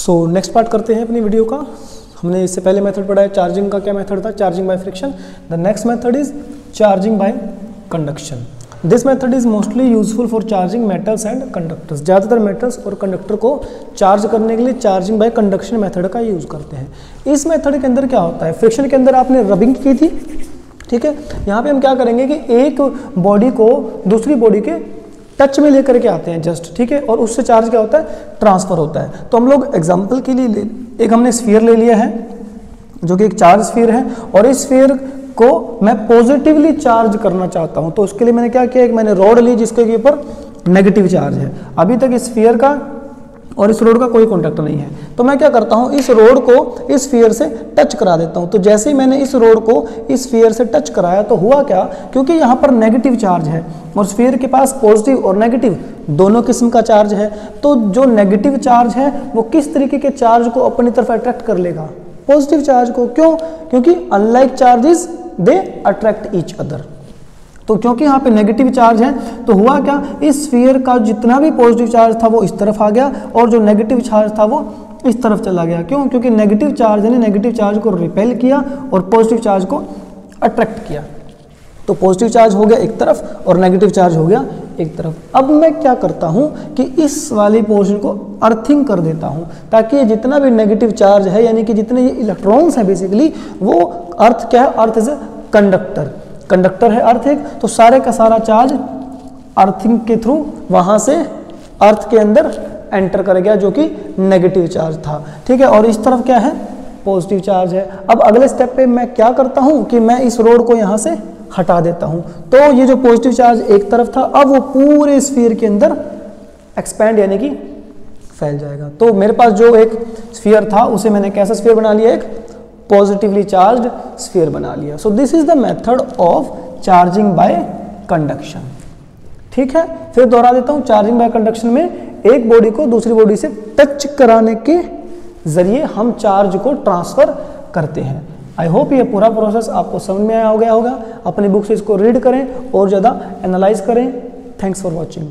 So next part करते हैं अपनी वीडियो का। हमने इससे पहले मेथड पढ़ा है चार्जिंग का क्या मेथड था? Charging by friction the next method is charging by conduction this method is mostly useful for charging metals and conductors ज़्यादातर मेटल्स और कंडक्टर को चार्ज करने के लिए चार्जिंग बाय कंडक्शन मेथड का यूज़ करते हैं। इस मेथड के अंदर क्या होता है? फ्रिक्शन के अंदर आपने रबिंग की थी, ठीक है? यहाँ पे हम क्या करेंगे कि एक बॉडी को दूसरी बॉडी के टच में लेकर के आते हैं जस्ट, ठीक है? और उससे चार्ज क्या होता है? ट्रांसफ़र होता है। तो हम लोग एग्ज़ाम्पल के लिए एक हमने स्फीयर ले लिया है, जो कि एक चार्ज स्फीयर है, और इस स्फीयर को मैं पॉजिटिवली चार्ज करना चाहता हूँ। तो उसके लिए मैंने क्या किया? एक मैंने रोड ली जिसके ऊपर नेगेटिव चार्ज है। अभी तक इस स्फीयर का और इस रोड का कोई कॉन्टेक्ट नहीं है। तो मैं क्या करता हूँ, इस रोड को इस फेयर से टच करा देता हूँ। तो जैसे ही मैंने इस रोड को इस फेयर से टच कराया तो हुआ क्या? क्योंकि यहाँ पर नेगेटिव चार्ज है और स्फीयर के पास पॉजिटिव और नेगेटिव दोनों किस्म का चार्ज है। तो जो नेगेटिव चार्ज है, वो किस तरीके के चार्ज को अपनी तरफ़ अट्रैक्ट कर लेगा? पॉजिटिव चार्ज को क्यों? क्योंकि unlike charges they attract each other तो क्योंकि यहाँ पे नेगेटिव चार्ज है तो हुआ क्या? इस स्फीयर का जितना भी पॉजिटिव चार्ज था वो इस तरफ़ आ गया और जो नेगेटिव चार्ज था वो इस तरफ़ चला गया। क्यों? क्योंकि नेगेटिव चार्ज ने नेगेटिव चार्ज को रिपेल किया और पॉजिटिव चार्ज को अट्रैक्ट किया। तो पॉजिटिव चार्ज हो गया एक तरफ़ और नेगेटिव चार्ज हो गया एक तरफ़। अब मैं क्या करता हूँ कि इस वाली पोर्शन को अर्थिंग कर देता हूँ, ताकि ये जितना भी नेगेटिव चार्ज है, यानी कि जितने ये इलेक्ट्रॉन्स हैं बेसिकली वो अर्थ क्या है? Earth is a conductor conductor है अर्थ एक तो सारे का सारा चार्ज अर्थिंग के थ्रू वहाँ से अर्थ के अंदर एंटर कर गया, जो कि नेगेटिव चार्ज था। ठीक है, और इस तरफ़ क्या है? पॉजिटिव चार्ज है। अब अगले स्टेप पे मैं क्या करता हूँ कि मैं इस रोड को यहाँ से हटा देता हूँ? तो ये जो पॉजिटिव चार्ज एक तरफ़ था, अब वो पूरे स्फीयर के अंदर एक्सपैंड यानी कि फैल जाएगा। तो मेरे पास जो एक स्फीयर था, उसे मैंने कैसा स्फीयर बना लिया? एक पॉजिटिवली चार्ज स्फीयर बना लिया। So this is the method of charging by conduction ठीक है? फिर दोहरा देता हूँ चार्जिंग बाय कंडक्शन में एक बॉडी को दूसरी बॉडी से टच कराने के ज़रिए हम चार्ज को ट्रांसफ़र करते हैं। आई होप ये पूरा प्रोसेस आपको समझ में आया हो गया होगा। अपनी बुक से इसको रीड करें और ज़्यादा एनालाइज करें। Thanks for watching